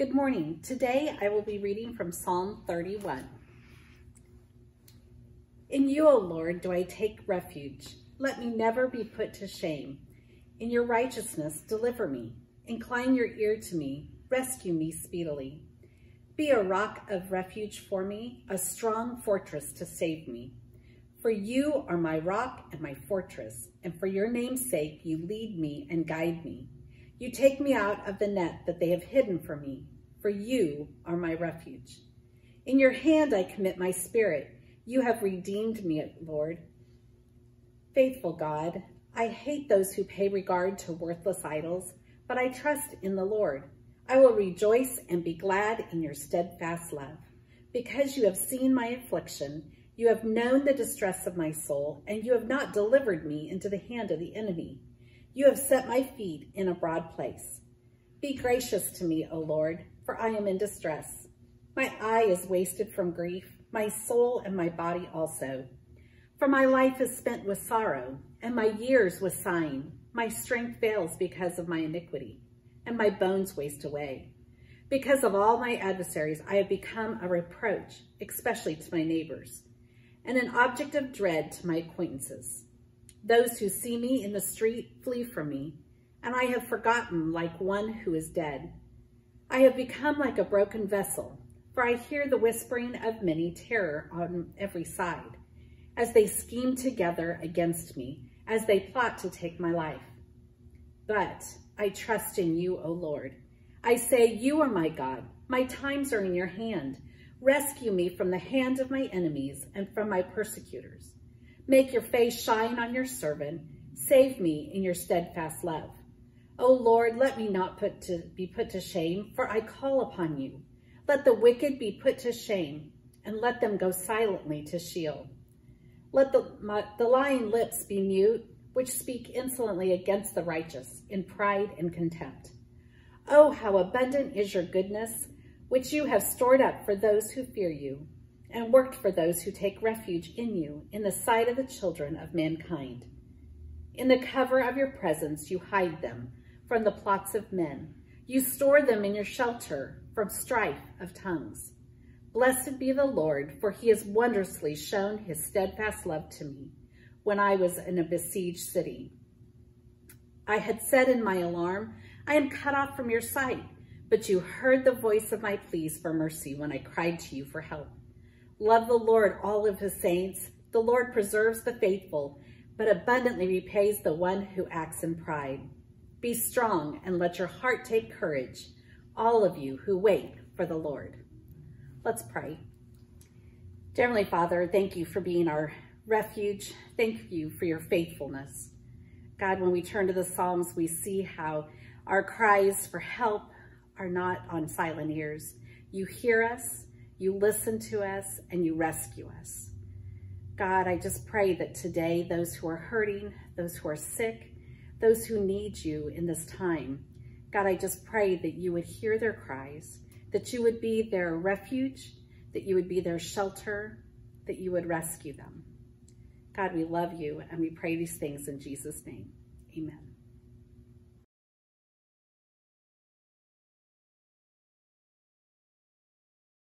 Good morning. Today I will be reading from Psalm 31. In you, O Lord, do I take refuge. Let me never be put to shame. In your righteousness, deliver me. Incline your ear to me. Rescue me speedily. Be a rock of refuge for me, a strong fortress to save me. For you are my rock and my fortress, and for your name's sake you lead me and guide me. You take me out of the net that they have hidden for me, for you are my refuge. In your hand I commit my spirit. You have redeemed me, Lord. Faithful God, I hate those who pay regard to worthless idols, but I trust in the Lord. I will rejoice and be glad in your steadfast love. Because you have seen my affliction, you have known the distress of my soul, and you have not delivered me into the hand of the enemy. You have set my feet in a broad place. Be gracious to me, O Lord, for I am in distress. My eye is wasted from grief, my soul and my body also. For my life is spent with sorrow, and my years with sighing. My strength fails because of my iniquity, and my bones waste away. Because of all my adversaries, I have become a reproach, especially to my neighbors, and an object of dread to my acquaintances. Those who see me in the street flee from me, and I have forgotten like one who is dead. I have become like a broken vessel, for I hear the whispering of many terror on every side, as they scheme together against me, as they plot to take my life. But I trust in you, O Lord. I say, you are my God. My times are in your hand. Rescue me from the hand of my enemies and from my persecutors. Make your face shine on your servant. Save me in your steadfast love. O Lord, let me not put to, be put to shame, for I call upon you. Let the wicked be put to shame, and let them go silently to Sheol. Let the, my, the lying lips be mute, which speak insolently against the righteous, in pride and contempt. Oh, how abundant is your goodness, which you have stored up for those who fear you and worked for those who take refuge in you in the sight of the children of mankind. In the cover of your presence, you hide them from the plots of men. You store them in your shelter from strife of tongues. Blessed be the Lord, for he has wondrously shown his steadfast love to me when I was in a besieged city. I had said in my alarm, I am cut off from your sight, but you heard the voice of my pleas for mercy when I cried to you for help. Love the Lord, all of his saints. The Lord preserves the faithful, but abundantly repays the one who acts in pride. Be strong and let your heart take courage, all of you who wait for the Lord. Let's pray. Dear Heavenly Father, thank you for being our refuge. Thank you for your faithfulness. God, when we turn to the Psalms, we see how our cries for help are not on silent ears. You hear us, you listen to us, and you rescue us. God, I just pray that today those who are hurting, those who are sick, those who need you in this time, God, I just pray that you would hear their cries, that you would be their refuge, that you would be their shelter, that you would rescue them. God, we love you and we pray these things in Jesus' name. Amen.